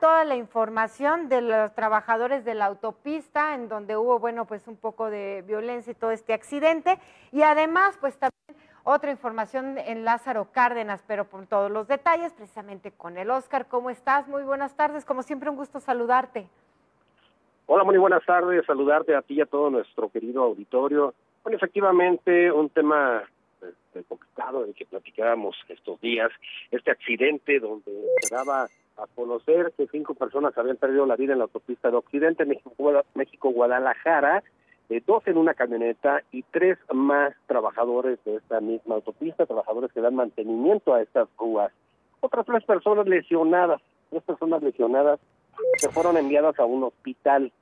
toda la información de los trabajadores de la autopista, en donde hubo, bueno, pues un poco de violencia y todo este accidente. Y además, pues también otra información en Lázaro Cárdenas, pero por todos los detalles, precisamente con el Oscar. ¿Cómo estás? Muy buenas tardes. Como siempre, un gusto saludarte. Hola, muy buenas tardes. Saludarte a ti y a todo nuestro querido auditorio. Bueno, efectivamente, un tema este, complicado del que platicábamos estos días, este accidente donde se daba a conocer que cinco personas habían perdido la vida en la autopista de Occidente, México-Guadalajara, eh, dos en una camioneta y tres más trabajadores de esta misma autopista, trabajadores que dan mantenimiento a estas ruas. Otras tres personas lesionadas, tres personas lesionadas que fueron enviadas a un hospital.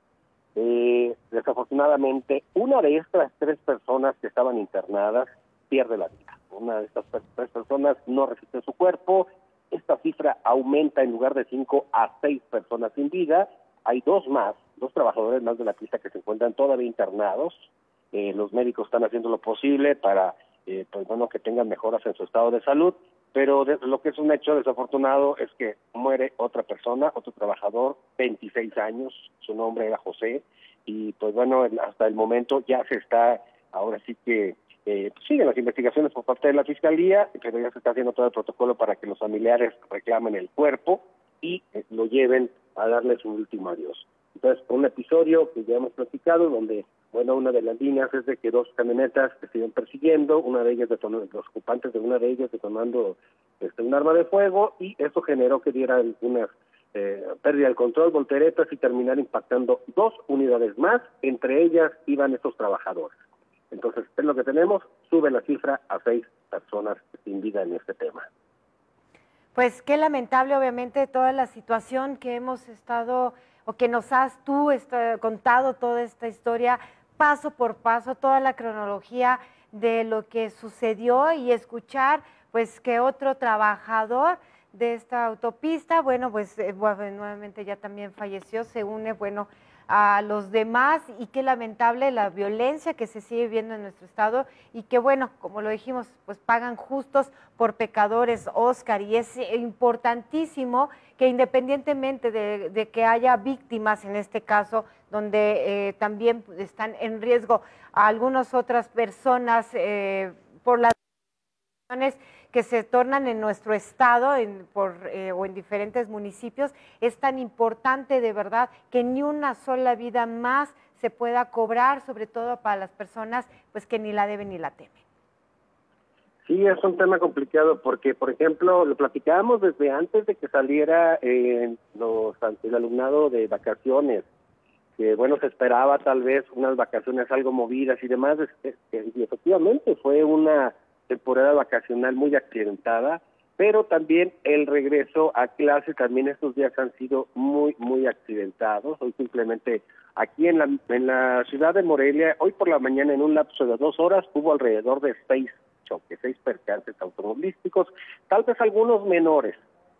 Eh, desafortunadamente, una de estas tres personas que estaban internadas pierde la vida. Una de estas tres personas no resiste su cuerpo. Esta cifra aumenta en lugar de cinco a seis personas sin vida. Hay dos más, dos trabajadores más de la pista que se encuentran todavía internados. Eh, los médicos están haciendo lo posible para eh, pues bueno que tengan mejoras en su estado de salud, pero lo que es un hecho desafortunado es que muere otra persona, otro trabajador, 26 años, su nombre era José, y pues bueno, hasta el momento ya se está, ahora sí que eh, pues siguen las investigaciones por parte de la Fiscalía, pero ya se está haciendo todo el protocolo para que los familiares reclamen el cuerpo y eh, lo lleven a darle su último adiós. Entonces, un episodio que ya hemos platicado, donde, bueno, una de las líneas es de que dos camionetas se siguen persiguiendo, una de ellas detonando, los ocupantes de una de ellas detonando este, un arma de fuego, y eso generó que diera una eh, pérdida del control, volteretas y terminar impactando dos unidades más, entre ellas iban estos trabajadores. Entonces, es lo que tenemos, sube la cifra a seis personas sin vida en este tema. Pues qué lamentable, obviamente, toda la situación que hemos estado, o que nos has tú contado toda esta historia, paso por paso, toda la cronología de lo que sucedió y escuchar, pues, que otro trabajador de esta autopista, bueno, pues, eh, nuevamente ya también falleció, se une, bueno, a los demás y qué lamentable la violencia que se sigue viendo en nuestro estado y que bueno, como lo dijimos, pues pagan justos por pecadores, Oscar, y es importantísimo que independientemente de, que haya víctimas en este caso, donde eh, también están en riesgo a algunas otras personas eh, por las que se tornan en nuestro estado en, por, eh, o en diferentes municipios, es tan importante de verdad que ni una sola vida más se pueda cobrar, sobre todo para las personas pues que ni la deben ni la temen. Sí, es un tema complicado porque, por ejemplo, lo platicábamos desde antes de que saliera eh, los, el alumnado de vacaciones, que bueno, se esperaba tal vez unas vacaciones algo movidas y demás, y efectivamente fue una temporada vacacional muy accidentada, pero también el regreso a clase también estos días han sido muy, muy accidentados. Hoy simplemente aquí en la, en la ciudad de Morelia, hoy por la mañana en un lapso de dos horas hubo alrededor de seis choques, seis percances automovilísticos, tal vez algunos menores,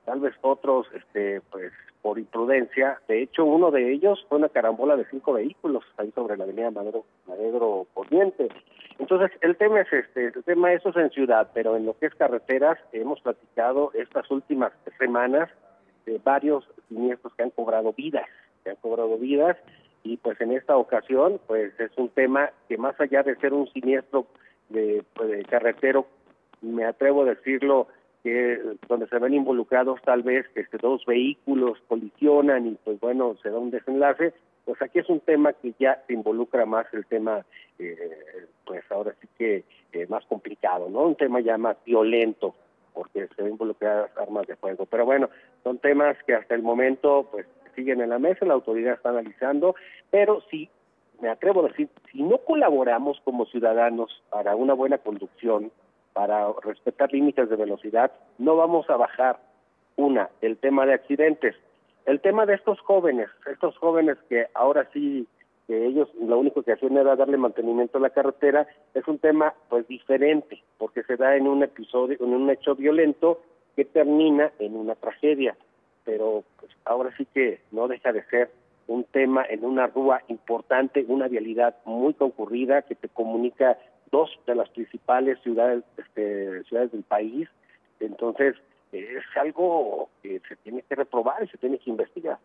tal vez otros, este, pues por imprudencia. De hecho, uno de ellos fue una carambola de cinco vehículos ahí sobre la avenida Madero, Madero Poniente. Entonces, el tema es este, el tema eso es en ciudad, pero en lo que es carreteras, hemos platicado estas últimas semanas de varios siniestros que han cobrado vidas, que han cobrado vidas, y pues en esta ocasión, pues es un tema que más allá de ser un siniestro de, pues, de carretero, me atrevo a decirlo, que donde se ven involucrados tal vez este, dos vehículos colisionan y pues bueno, se da un desenlace, pues aquí es un tema que ya se involucra más el tema, eh, pues ahora sí que eh, más complicado, ¿no? Un tema ya más violento, porque se ven involucradas armas de fuego. Pero bueno, son temas que hasta el momento pues siguen en la mesa, la autoridad está analizando, pero sí, me atrevo a decir, si no colaboramos como ciudadanos para una buena conducción, para respetar límites de velocidad, no vamos a bajar. Una, el tema de accidentes, el tema de estos jóvenes, estos jóvenes que ahora sí que ellos lo único que hacían era darle mantenimiento a la carretera, es un tema pues diferente, porque se da en un episodio, en un hecho violento que termina en una tragedia, pero pues ahora sí que no deja de ser un tema en una rúa importante, una vialidad muy concurrida que te comunica dos de las principales ciudades, este, ciudades del país. Entonces, es algo que se tiene que reprobar y se tiene que investigar.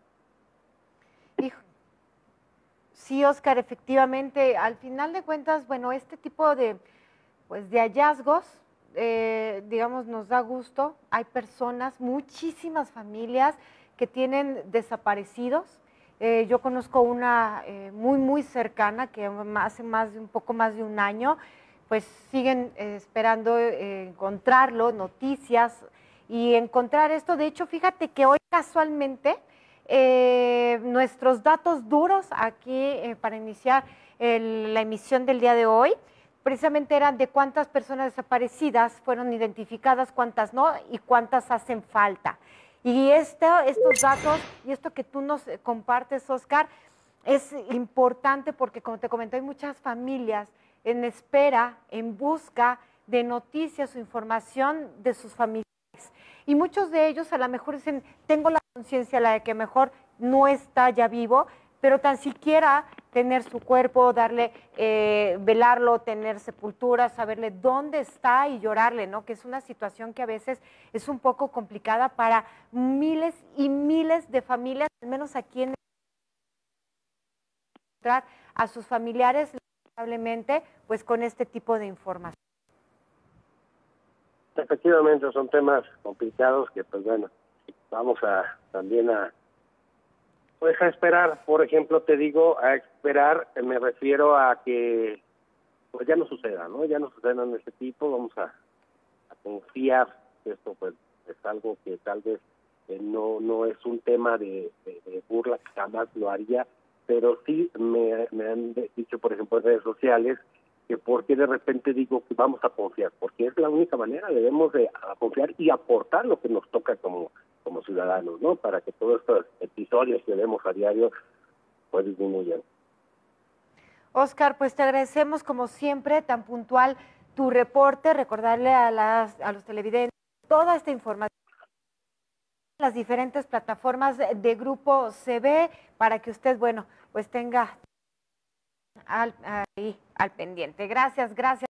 Sí, Oscar, efectivamente, al final de cuentas, bueno, este tipo de, pues, de hallazgos, eh, digamos, nos da gusto. Hay personas, muchísimas familias que tienen desaparecidos. Eh, yo conozco una eh, muy, muy cercana que hace más de un poco más de un año, pues siguen esperando encontrarlo, noticias y encontrar esto. De hecho, fíjate que hoy casualmente eh, nuestros datos duros aquí eh, para iniciar la emisión del día de hoy, precisamente eran de cuántas personas desaparecidas fueron identificadas, cuántas no y cuántas hacen falta. Y este, estos datos y esto que tú nos compartes, Oscar, es importante porque, como te comenté, hay muchas familias en espera, en busca de noticias o información de sus familiares. Y muchos de ellos a lo mejor dicen, tengo la conciencia la de que mejor no está ya vivo, pero tan siquiera tener su cuerpo, darle, eh, velarlo, tener sepultura, saberle dónde está y llorarle, ¿no? Que es una situación que a veces es un poco complicada para miles y miles de familias, al menos aquí en a sus familiares, lamentablemente, pues con este tipo de información. Efectivamente, son temas complicados que, pues bueno, vamos a también a pues a esperar, por ejemplo, te digo, a esperar, me refiero a que pues ya no suceda, ¿no? Ya no sucedan de este tipo, vamos a, confiar que esto pues es algo que tal vez eh, no no es un tema de, de, burla que jamás lo haría, pero sí me, me han dicho, por ejemplo, en redes sociales, que porque de repente digo que vamos a confiar, porque es la única manera, debemos de confiar y aportar lo que nos toca como, como ciudadanos, ¿no? Para que todos estos episodios que vemos a diario pues disminuyan. Oscar, pues te agradecemos como siempre, tan puntual tu reporte, recordarle a, las, a los televidentes toda esta información las diferentes plataformas de Grupo CB para que usted, bueno, pues tenga ahí al pendiente. Gracias, gracias.